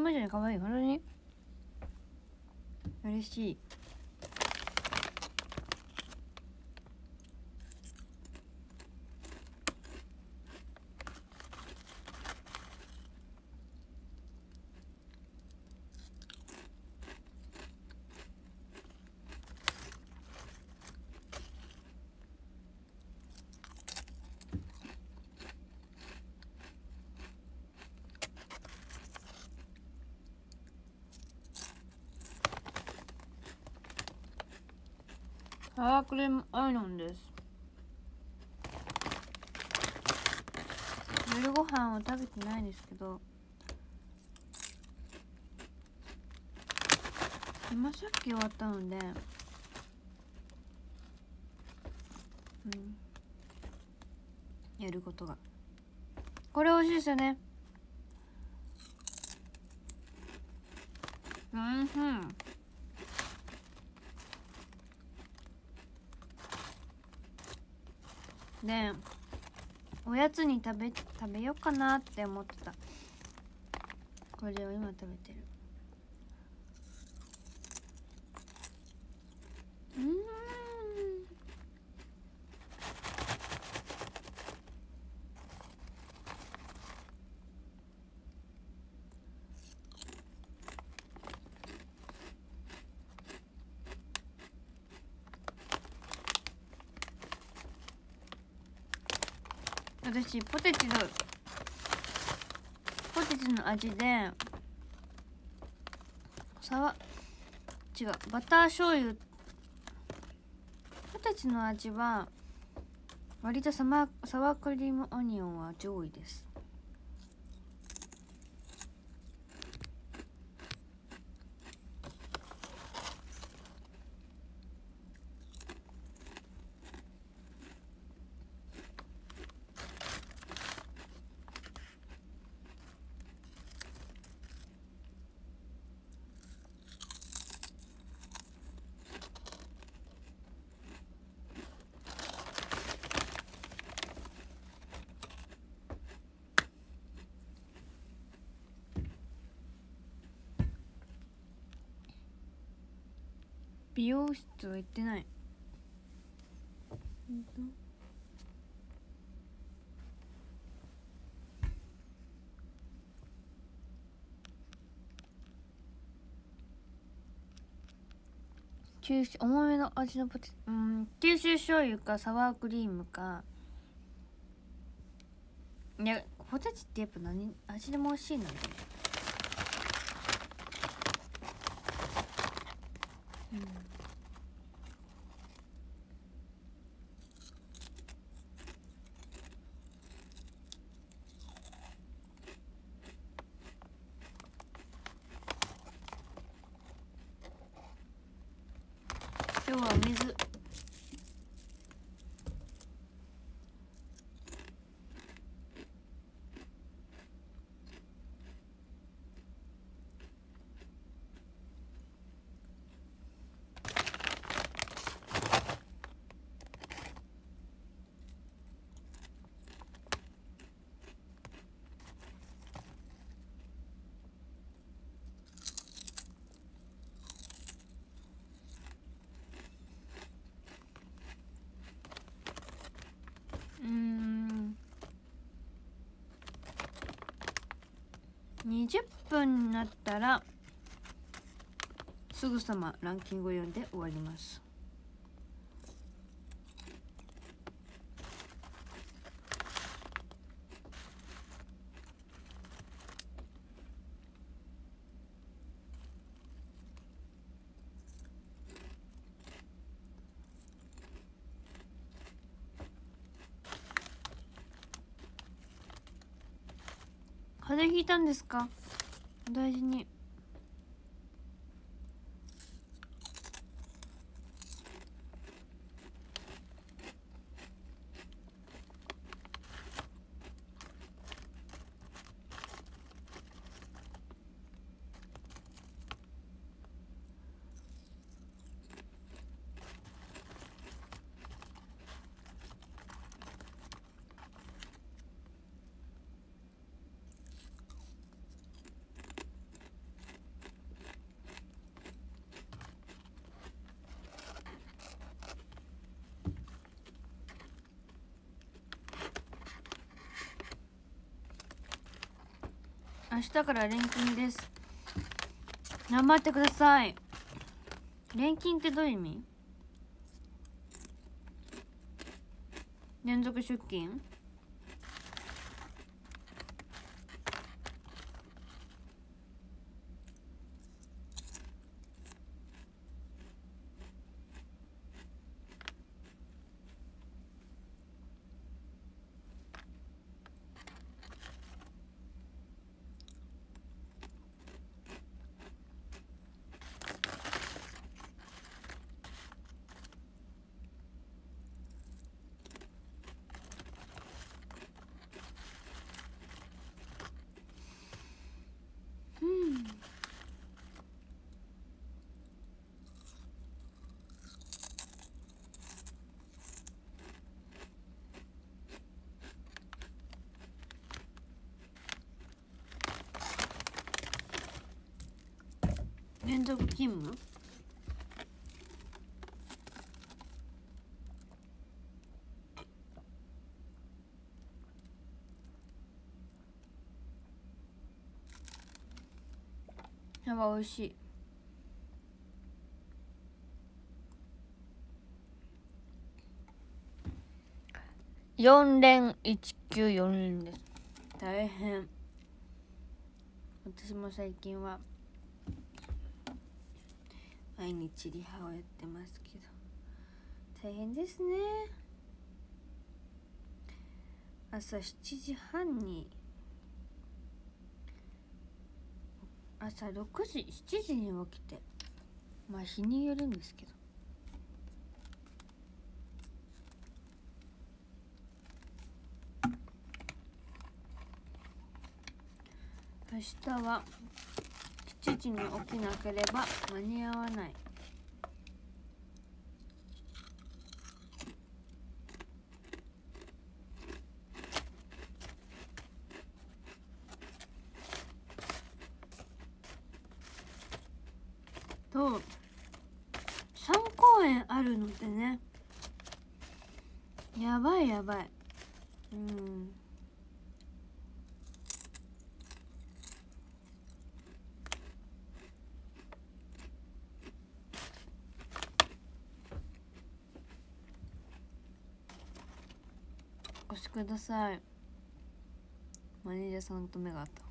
マジで可愛い本当に嬉しい。サワークリームアイロンです。夜ご飯を食べてないですけど今さっき終わったのでうん。やることが。これ美味しいですよね。うんふん。でおやつに食べ食べようかなって思ってた。これを今食べてるうん私ポテチのポテチの味でさわ違うバター醤油。ポテチの味は割とサマサワークリームオニオンは上位です。美容室は行ってない。本当？九州重めの味のポテうん九州醤油かサワークリームか。いやポテチってやっぱ何？味でも美味しいので20分になったらすぐさまランキングを読んで終わります。ですか？お大事に。明日から錬金です。頑張ってください。錬金ってどういう意味？連続出勤うん連続勤務？やば美味しい。4連194連です。大変。私も最近は毎日リハをやってますけど。大変ですね。朝7時半に朝6時7時に起きてまあ日によるんですけど。明日は7時に起きなければ間に合わない。と3公演あるのでね。やばいやばいうんお越しください。マネージャーさんと目があった。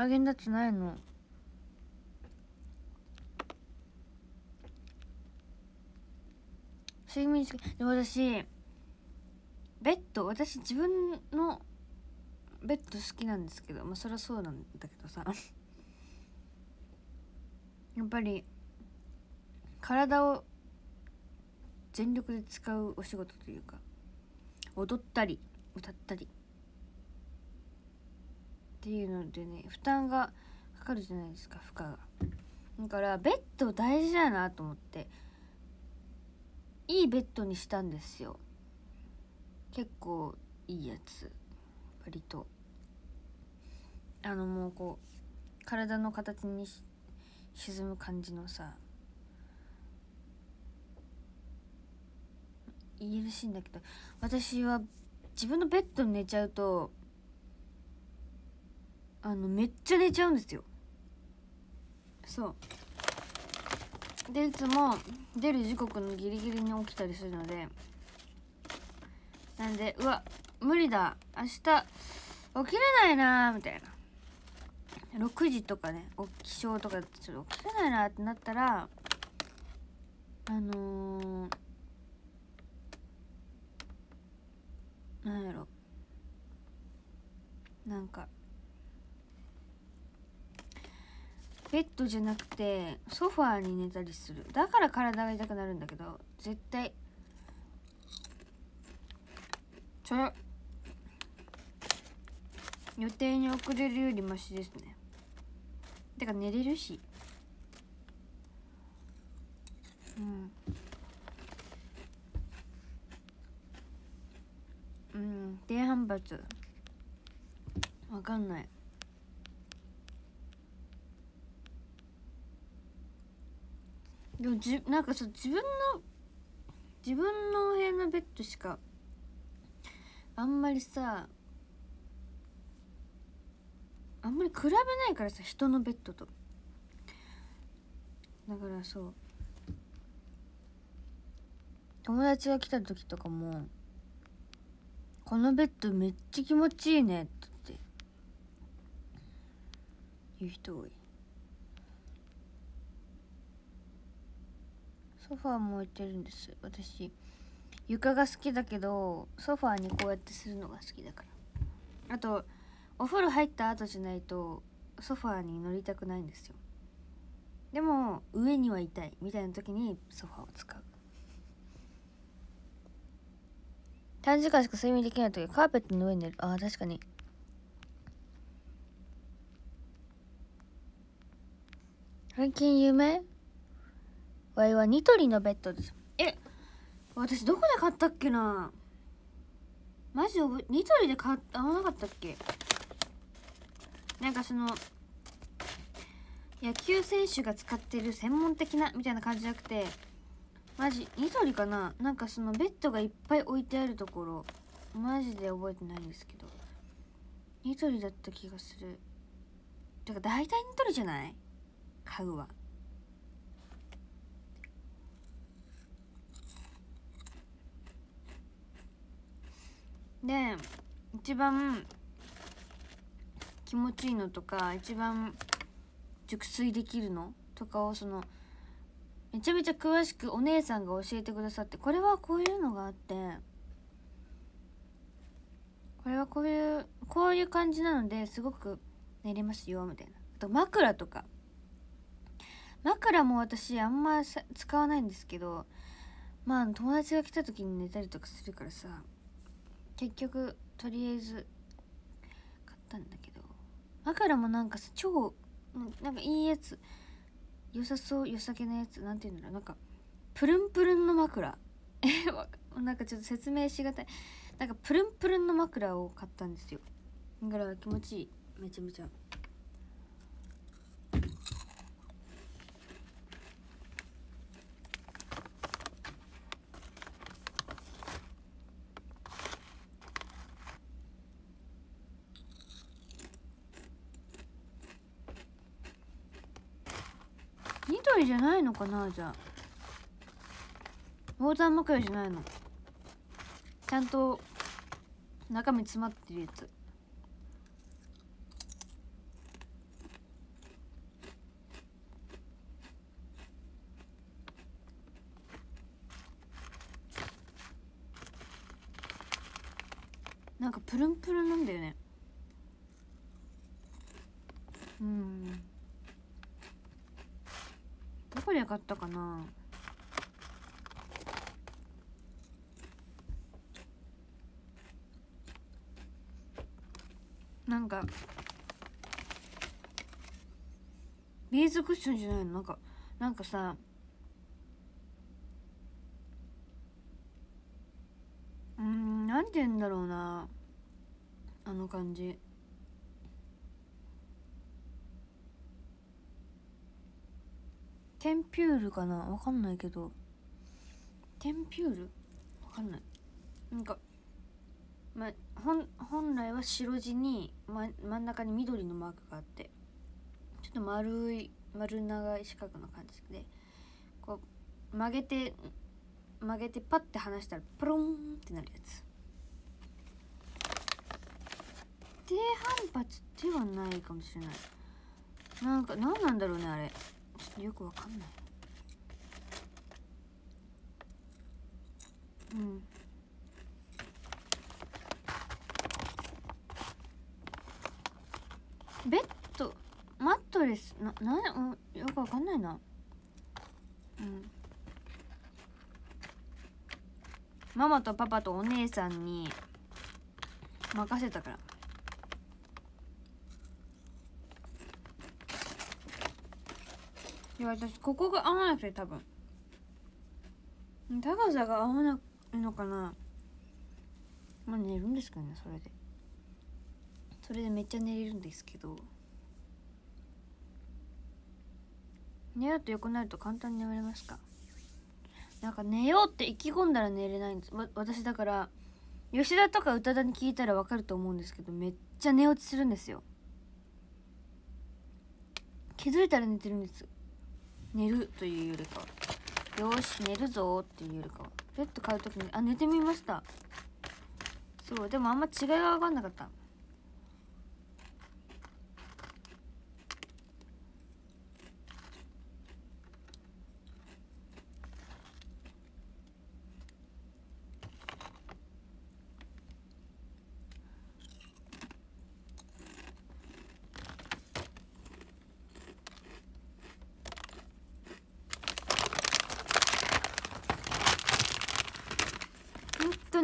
ハーゲンダッツないの？睡眠時間でも私ベッド私自分のベッド好きなんですけどまあそりゃそうなんだけどさ。やっぱり体を全力で使うお仕事というか踊ったり歌ったり。っていうのでね負担がかかるじゃないですか負荷が。だからベッド大事だなと思っていいベッドにしたんですよ。結構いいやつ。割と。あのもうこう体の形に沈む感じのさ言えるシーンだけど私は自分のベッドに寝ちゃうとあのめっちゃ寝ちゃうんですよ。そう。でいつも出る時刻のギリギリに起きたりするのでなんでうわ無理だ。明日起きれないなみたいな。6時とかね起床とかちょっと起きれないなってなったらあのー、なんやろ。なんか。ベッドじゃなくてソファーに寝たりする。だから体が痛くなるんだけど絶対。ちょ予定に遅れるよりマシですね。てか寝れるし。うん。低反発わかんない。でもじなんかさ自分の自分の部屋のベッドしかあんまりさあんまり比べないからさ人のベッドと。だからそう。友達が来た時とかも「このベッドめっちゃ気持ちいいね」って言う人多い。ソファーも置いてるんです。私床が好きだけどソファーにこうやってするのが好きだから。あとお風呂入った後じゃないとソファーに乗りたくないんですよ。でも上にはいたいみたいな時にソファーを使う。短時間しか睡眠できない時カーペットの上に寝る。あー確かに。最近夢？わいはニトリのベッドです。え私どこで買ったっけな？マジニトリで買わなかったっけ？なんかその野球選手が使ってる専門的なみたいな感じじゃなくてマジニトリかな？なんかそのベッドがいっぱい置いてあるところ。マジで覚えてないんですけど。ニトリだった気がする。てか大体ニトリじゃない？家具は。で一番気持ちいいのとか一番熟睡できるのとかをそのめちゃめちゃ詳しくお姉さんが教えてくださってこれはこういうのがあってこれはこういうこういう感じなのですごく寝れますよみたいな。あと枕とか。枕も私あんま使わないんですけどまあ友達が来た時に寝たりとかするからさ結局とりあえず買ったんだけど。枕もなんかさ超なんかいいやつ。良さそう良さげなやつなんて言うんだろうなんかプルンプルンの枕。えなんかちょっと説明しがたい。なんかプルンプルンの枕を買ったんですよ。だから気持ちいい。めちゃめちゃニじゃないのかなじゃあ。ウォーター枕じゃないの。ちゃんと中身詰まってるやつ。なんかプルンプルンなんだよね。うん。買ったかな。なんかビーズクッションじゃないの？なんかなんかさうんなんて言うんだろうな。あの感じ。テンピュールかな？わかんないけど。テンピュール？わかんない。なんかま本本来は白地に、ま、真ん中に緑のマークがあってちょっと丸い丸長い四角な感じでこう曲げて曲げてパッて離したらプロンってなるやつ。低反発ではないかもしれない。なんか何なんだろうねあれ。ちょっとよくわかんない。うん。ベッドマットレスななよくわかんないな。うん。ママとパパとお姉さんに任せたから。いや私ここが合わなくて多分。高さが合わないのかな。まあ寝るんですかねそれで。それでめっちゃ寝れるんですけど。寝ようと横になると簡単に眠れますか？なんか寝ようって意気込んだら寝れないんです。私だから吉田とか宇多田に聞いたら分かると思うんですけどめっちゃ寝落ちするんですよ。気づいたら寝てるんです。寝るというよりかよし寝るぞっていうよりかは。ベッド買う時にあ寝てみました。そうでもあんま違いが分かんなかった。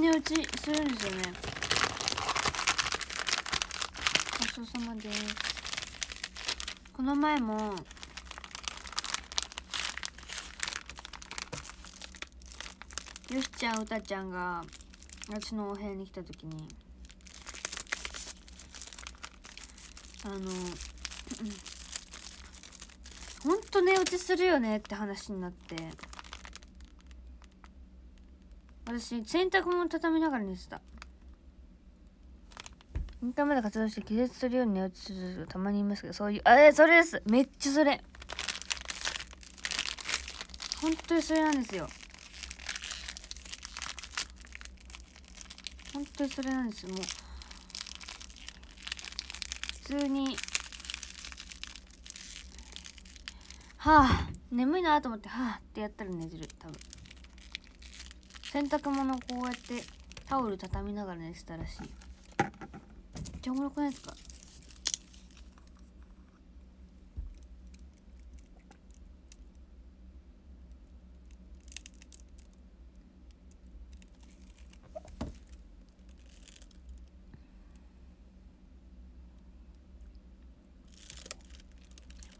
寝落ちするんですよね。ごちそうさまです。この前もよしちゃんうたちゃんが私のお部屋に来た時にあのほん。と寝落ちするよねって話になって。私洗濯物畳みながら寝てた。インターまで活動して気絶するように寝落ちする人たまにいますけどそういうあれそれです。めっちゃそれ。本当にそれなんですよ。本当にそれなんですもう普通にはあ眠いなと思ってはあってやったら寝てる。洗濯物こうやってタオル畳みながら寝てたらしい。めっちゃおもろくないですか？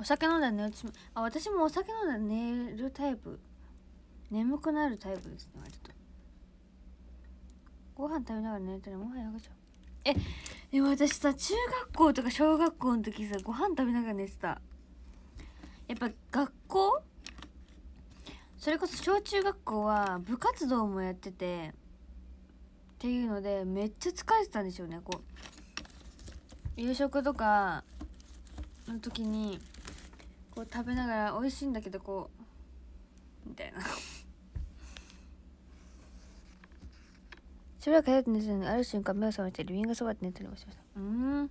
お酒飲んだら寝落ちあ私もお酒飲んだら寝るタイプ。眠くなるタイプですね割と。ご飯食べながら寝たらもはや赤ちゃん。えでも私さ中学校とか小学校の時さご飯食べながら寝てた。やっぱ学校？それこそ小中学校は部活動もやっててっていうのでめっちゃ疲れてたんでしょうねこう。夕食とかの時にこう食べながら美味しいんだけどこう。みたいな。しばらく早く寝てたのにある瞬間目を覚ましてリビングそばで寝たりもしましたうん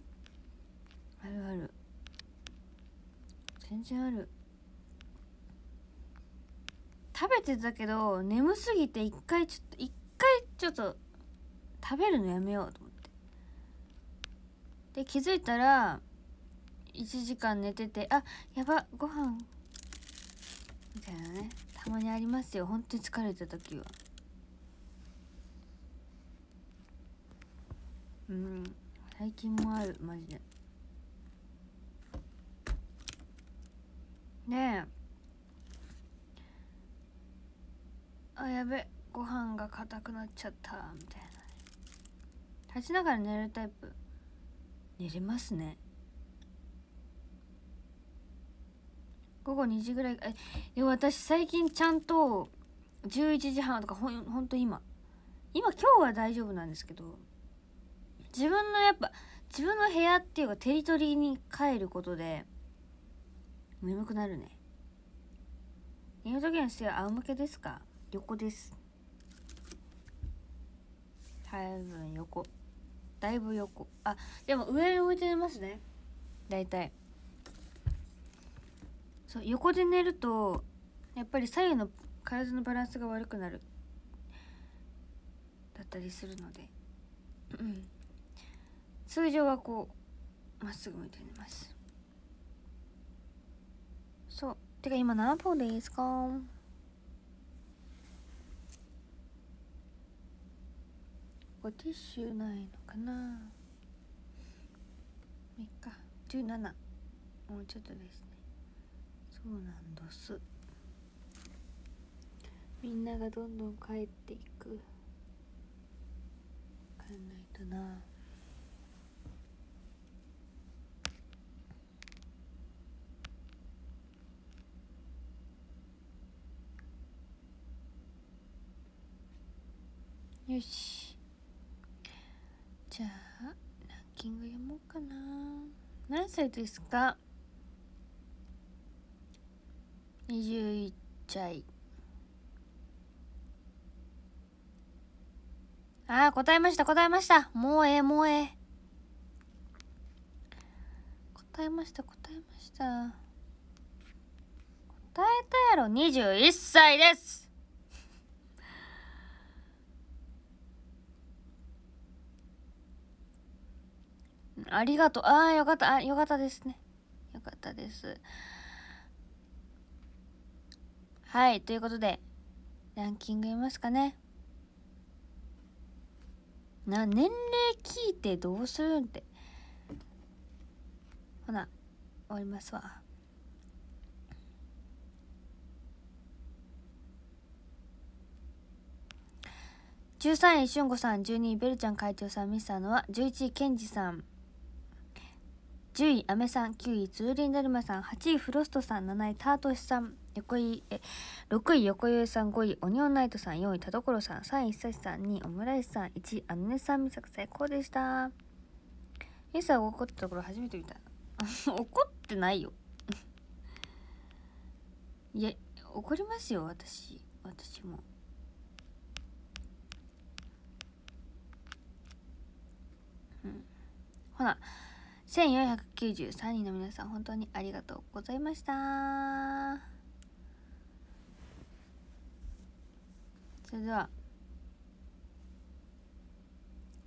あるある全然ある食べてたけど眠すぎて一回ちょっと一回ちょっと食べるのやめようと思ってで気づいたら1時間寝ててあやばご飯みたいなねたまにありますよ本当に疲れた時はうん。最近もあるマジで。ねえ。あやべ。ご飯が硬くなっちゃったみたいな。ね立ちながら寝るタイプ。寝れますね。午後2時ぐらいえ私最近ちゃんと11時半とかほんほんと今。今今日は大丈夫なんですけど自分のやっぱ自分の部屋っていうかテリトリーに帰ることで眠くなるね。寝る時の姿勢は仰向けですか？横です。多分横。だいぶ横。あでも上に置いて寝ますね。大体。そう横で寝るとやっぱり左右の体のバランスが悪くなる。だったりするので。うん。通常はこうまっすぐ向いて寝ます。そう。てか今何本ですか？こティッシュないのかな？3日。17もうちょっとですね。そうなんどす。みんながどんどん帰っていく。帰んないとな。よし。じゃあランキング読もうかな。何歳ですか？21歳。ああ答えました答えました。もうええもうええ。答えました答えました。答えたやろ。21歳です。ありがとう。ああよかった。あよかったですね。よかったです。はいということでランキング読みますかね。な年齢聞いてどうするんって。ほな終わりますわ。13位しゅんごさん12位ベルちゃん会長さんミスターのは11位ケンジさん。10位アメさん9位ツーリンダルマさん8位フロストさん7位タートシさん横井え6位横井さん5位オニオンナイトさん4位田所さん3位久志さん2位オムライスさん1位アヌネさんみさく最高でした。ミサが怒ったところ初めて見た。怒ってないよ。いや怒りますよ私。私も。ほな1493人の皆さん本当にありがとうございました。それでは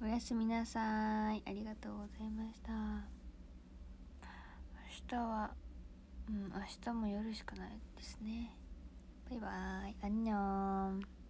おやすみなさい。ありがとうございました。明日はうん明日も夜しかないですね。バイバーイ。アンニョン。